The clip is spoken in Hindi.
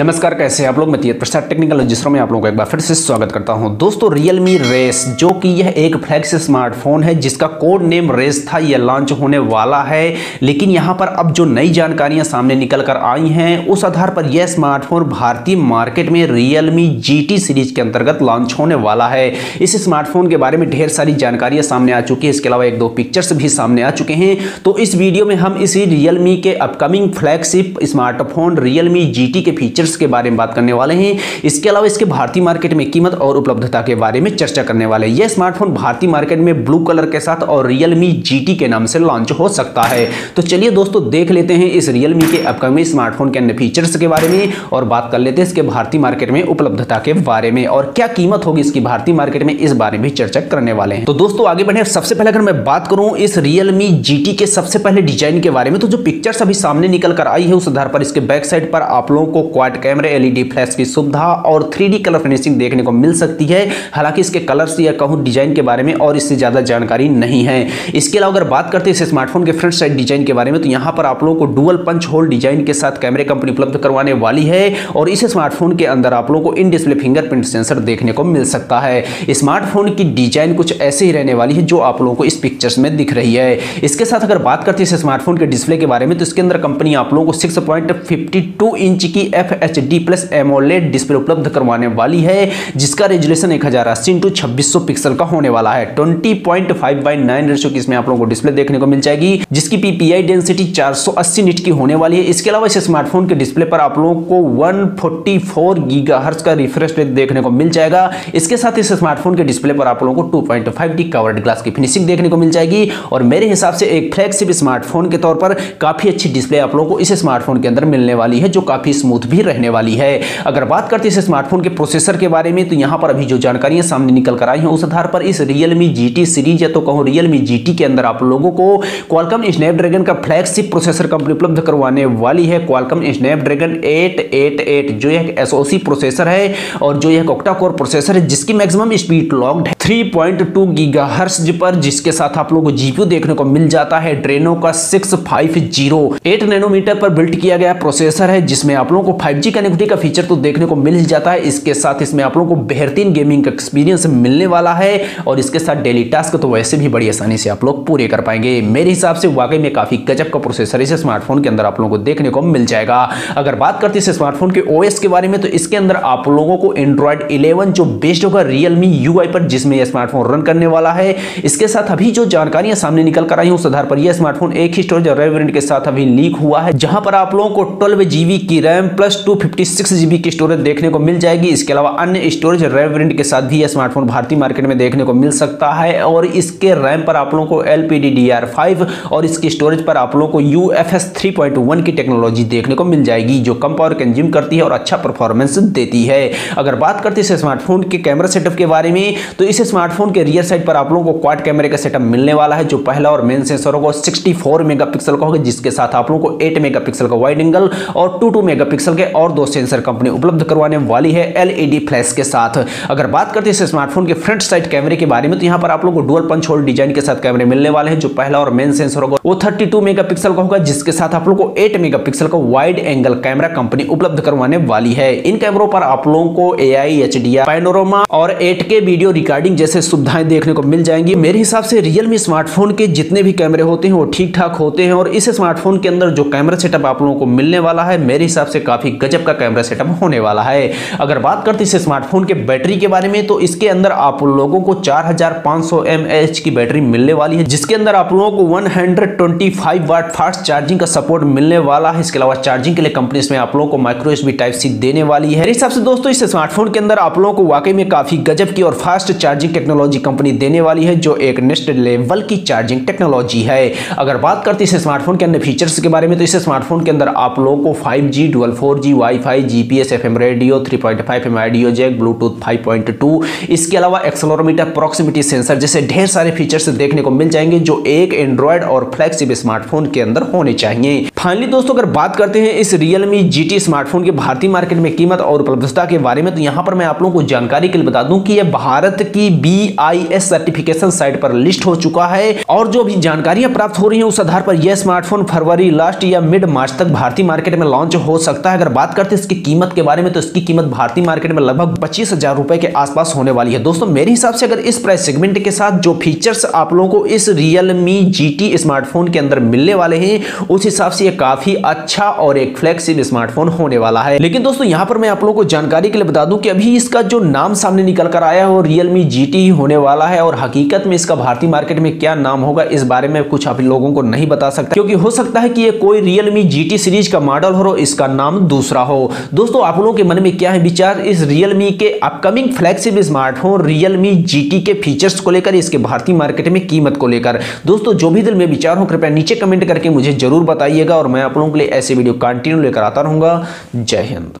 नमस्कार, कैसे आप लोग? मैं प्रसाद टेक्निकल रजिस्टर में आप लोगों का एक बार फिर से स्वागत करता हूँ। दोस्तों, Realme रेस जो कि यह एक फ्लैक्स स्मार्टफ़ोन है, जिसका कोड नेम रेस था, यह लॉन्च होने वाला है। लेकिन यहाँ पर अब जो नई जानकारियाँ सामने निकल कर आई हैं, उस आधार पर यह स्मार्टफ़ोन भारतीय मार्केट में Realme GT सीरीज़ के अंतर्गत लॉन्च होने वाला है। इस स्मार्टफ़ोन के बारे में ढेर सारी जानकारियाँ सामने आ चुकी है। इसके अलावा एक दो पिक्चर्स भी सामने आ चुके हैं। तो इस वीडियो में हम इसी रियलमी के upcoming flagship smartphone Realme G के फीचर्स फीचर्स के बारे में बात करने वाले हैं। इसके अलावा इसके भारतीय मार्केट में कीमत और उपलब्धता के बारे में चर्चा करने वाले हैं। यह स्मार्टफ़ोन भारतीय मार्केट में ब्लू कलर के साथ और रियलमी जी के नाम से लॉन्च हो सकता है। तो चलिए दोस्तों, देख लेते हैं इस रियलमी के अपकमिंग स्मार्टफ़ोन के अन्य फीचर्स के बारे में और बात कर लेते हैं इसके भारतीय मार्केट में उपलब्धता के बारे में और क्या कीमत होगी इसकी भारतीय मार्केट में इस बारे में चर्चा करने वाले हैं। तो दोस्तों, आगे बढ़े सबसे पहले अगर मैं बात करूँ इस रियलमी जी के सबसे पहले डिज़ाइन के बारे में तो जो पिक्चर्स अभी सामने निकल कर आई है, उस आधार पर इसके बैक साइड पर आप लोगों को क्वाड कैमरे एलईडी फ्लैश की सुविधा और थ्री कलर फिनिशिंग देखने को मिल सकती है। हालाँकि इसके कलर्स या कहूँ डिज़ाइन के बारे में और इससे ज़्यादा जानकारी नहीं है। इसके अलावा अगर बात करते हैं इस स्मार्टफ़ोन के फ्रंट साइड डिज़ाइन के बारे में तो यहाँ पर आप लोगों को डुअल पंच होल डिज़ाइन के साथ कैमरे कंपनी उपलब्ध करवाने वाली है और इस स्मार्टफ़ोन के अंदर आप लोगों को इन डिस्प्ले फिंगरप्रिंट सेंसर देखने को मिल सकता है। स्मार्टफ़ोन की डिज़ाइन कुछ ऐसे ही रहने वाली है जो आप लोगों को इस पिक्चर्स में दिख रही है। इसके साथ अगर बात करते हैं इस स्मार्टफ़ोन के डिस्प्ले के बारे में तो इसके अंदर कंपनी आप लोगों को 6.52 इंच की F H D plus AMOLED display उपलब्ध करवाने वाली है, जिसका रेजुलेशन एक हज़ार अस्सी इंटू छब्बीस सौ पिक्सल का होने वाला है। Twenty point five by nine ratio की इसमें आप लोगों को डिस्प्ले देखने को मिल जाएगी, जिसकी पीपीआई डेंसिटी चार सौ अस्सी निट की होने वाली है। इसके अलावा इस स्मार्टफ़ोन के डिस्प्ले पर आप लोगों को वन फोर्टी फोर गीगाहर्ट्ज का रिफ्रेश रेट देखने को मिल जाएगा। इसके साथ इस स्मार्टफ़ोन के डिस्प्ले पर आप लोगों को two point five D curved glass की फिनिशिंग देखने को मिल जाएगी। और मेरे हिसाब से एक फ्लैगशिप स्मार्टफ़ोन के तौर पर काफ़ी अच्छी डिस्प्ले आप लोगों को इस स्मार्टफ़ोन के अंदर मिलने वाली है, जो काफ़ी स्मूथ भी रहने वाली है। अगर बात करते हैं इस स्मार्टफ़ोन के प्रोसेसर के बारे में तो यहाँ पर अभी जो जानकारियाँ सामने निकल कर आई हैं, उस आधार पर इस Realme GT सीरीज़ या तो कहूँ Realme GT के अंदर आप लोगों को Qualcomm Snapdragon का फ्लैगशिप प्रोसेसर कंपनी उपलब्ध करवाने वाली है। Qualcomm Snapdragon 888 जो एक SoC प्रोसेसर है, और जो एक ऑक्टा कोर प्रोसेसर है, जिसकी मैक्सिमम स्पीड लॉक्ड है 3.2 गीगाहर्ट्ज पर, जिसके साथ आप लोगों को जीपीयू देखने को मिल जाता है। ड्रेनो का 650 8 नैनोमीटर पर बिल्ट किया गया प्रोसेसर है, जिसमें आप लोगों को 5G कनेक्टिविटी का फीचर तो देखने को मिल ही जाता है। इसके साथ इसमें आप लोगों को बेहतरीन गेमिंग का एक्सपीरियंस मिलने वाला है और इसके साथ डेली टास्क तो वैसे भी बड़ी आसानी से आप लोग पूरे कर पाएँगे। मेरे हिसाब से वाकई में काफ़ी गजब का प्रोसेसर इस स्मार्टफ़ोन के अंदर आप लोगों को देखने को मिल जाएगा। अगर बात करते हैं स्मार्टफ़ोन के ओएस के बारे में तो इसके अंदर आप लोगों को एंड्रॉइड इलेवन जो बेस्ड होगा रियलमी यू पर, जिसमें यह स्मार्टफ़ोन रन करने वाला है। इसके साथ अभी जो जानकारियाँ सामने निकल कर आई उस आधार पर यह स्मार्टफ़ोन एक ही स्टोरेज वेरिएंट के साथ अभी लीक हुआ है, जहाँ पर आप लोगों को ट्वेल्व जीबी की RAM plus two fifty six GB की स्टोरेज देखने को मिल जाएगी। इसके अलावा अन्य स्टोरेज रैम वेरिएंट के साथ भी यह स्मार्टफ़ोन भारतीय मार्केट में देखने को मिल सकता है और इसके रैम पर आप लोगों को एल पी और इसकी स्टोरेज पर आप लोगों को यू एफ़ की टेक्नोलॉजी देखने को मिल जाएगी, जो कम पावर कंज्यूम करती है और अच्छा परफॉर्मेंस देती है। अगर बात करते हैं स्मार्टफ़ोन के कैमरा सेटअप के बारे में तो इस स्मार्टफ़ोन के रियर साइड पर आप लोगों को क्वाड कैमरे का सेटअप मिलने वाला है, जो पहला और मेन सेंसर होगा 64 मेगापिक्सल का होगा, जिसके साथ आप लोगों को 8 मेगापिक्सल का वाइड एंगल और टू 22 मेगापिक्सल के और दो सेंसर कंपनी उपलब्ध करवाने वाली है एलईडी फ्लैश के साथ। अगर बात करते हैं स्मार्टफ़ोन के फ्रंट साइड कैमरे के बारे में तो यहाँ पर आप लोगों को डुअल पंच होल डिज़ाइन के साथ कैमरे मिलने वाले हैं, जो पहला और मेन सेंसर होगा। वो 32 मेगापिक्सल का होगा, जिसके साथ आप लोगों को 8 मेगापिक्सल का वाइड एंगल कैमरा कंपनी उपलब्ध करवाने वाली है। इन कैमरों पर आप लोगों को A I H D panorama और 8K वीडियो रिकॉर्डिंग जैसे सुविधाएँ देखने को मिल जाएँगी। मेरे हिसाब से रियलमी स्मार्टफ़ोन के जितने भी कैमरे होते हैं, वो ठीक ठाक होते हैं और इस स्मार्टफ़ोन के अंदर जो कैमरा सेटअप आप लोगों को मिलने वाला है, मेरे हिसाब से काफ़ी गजब का कैमरा सेटअप होने वाला है। अगर बात करते इस स्मार्टफ़ोन के बैटरी के बारे में तो इसके अंदर आप लोगों को 4500 mAh की बैटरी मिलने वाली है, जिसके अंदर आप लोगों को 125 वाट फास्ट चार्जिंग का सपोर्ट मिलने वाला है। इसके अलावा चार्जिंग के लिए कंपनी इसमें आप लोगों को माइक्रो एसबी टाइप सी देने वाली है। मेरे हिसाब से दोस्तों, इस स्मार्टफ़ोन के अंदर आप लोगों को वाकई में काफ़ी गजब की और फास्ट चार्जिंग टेक्नोलॉजी कंपनी देने वाली है, जो एक नेक्स्ट लेवल की चार्जिंग टेक्नोलॉजी है। अगर बात करते इस स्मार्टफ़ोन के अंदर फीचर्स के बारे में तो इस स्मार्टफ़ोन के अंदर आप लोगों को five G dual four G WiFi GPS F radio three point five M audio jack Bluetooth five point two इसके अलावा एक्सलोरोमीटर प्रॉक्सिमिटी सेंसर जैसे ढेर सारे फीचर्स देखने को मिल जाएँगे जो एक एंड्रॉयड और फ्लैगशिप स्मार्टफ़ोन के अंदर होने चाहिए। फाइनली दोस्तों, अगर बात करते हैं इस रियलमी जी स्मार्टफ़ोन के भारतीय मार्केट में कीमत और उपलब्धता के बारे में तो यहाँ पर मैं आप लोगों को जानकारी के लिए बता दूँ कि यह भारत की बी सर्टिफिकेशन साइट पर लिस्ट हो चुका है। और जो भी जानकारियाँ प्राप्त हो रही है, उस आधार पर यह स्मार्टफ़ोन फरवरी लास्ट या मिड मार्च तक भारतीय मार्केट में लॉन्च हो सकता है। अगर बात बात करते हैं इसकी कीमत के बारे में तो इसकी कीमत भारतीय मार्केट में लगभग पच्चीस हज़ार रुपए के आसपास होने वाली है। दोस्तों, मेरे हिसाब से अगर इस प्राइस सेगमेंट के साथ जो फीचर्स आप लोगों को इस रियलमी जी स्मार्टफ़ोन के अंदर मिलने वाले हैं, उस हिसाब से ये काफ़ी अच्छा और एक फ्लैगशिप स्मार्टफ़ोन होने वाला है। लेकिन दोस्तों, यहाँ पर मैं आप लोगों को जानकारी के लिए बता दूँ कि अभी इसका जो नाम सामने निकल कर आया है, वो रियलमी जी होने वाला है। और हकीकत में इसका भारतीय मार्केट में क्या नाम होगा, इस बारे में कुछ आप लोगों को नहीं बता सकता। क्योंकि हो सकता है कि ये कोई रियलमी जी सीरीज़ का मॉडल हो और इसका नाम दूसरा हो। दोस्तों, आप लोगों के मन में क्या है विचार? इस रियलमी के upcoming flagship smartphone Realme GT के फीचर्स को लेकर, इसके भारतीय मार्केट में कीमत को लेकर। दोस्तों, जो भी दिल में विचार हो, कृपया नीचे कमेंट करके मुझे ज़रूर बताइएगा और मैं आप लोगों के लिए ऐसे वीडियो कंटिन्यू लेकर आता रहूँगा। जय हिंद।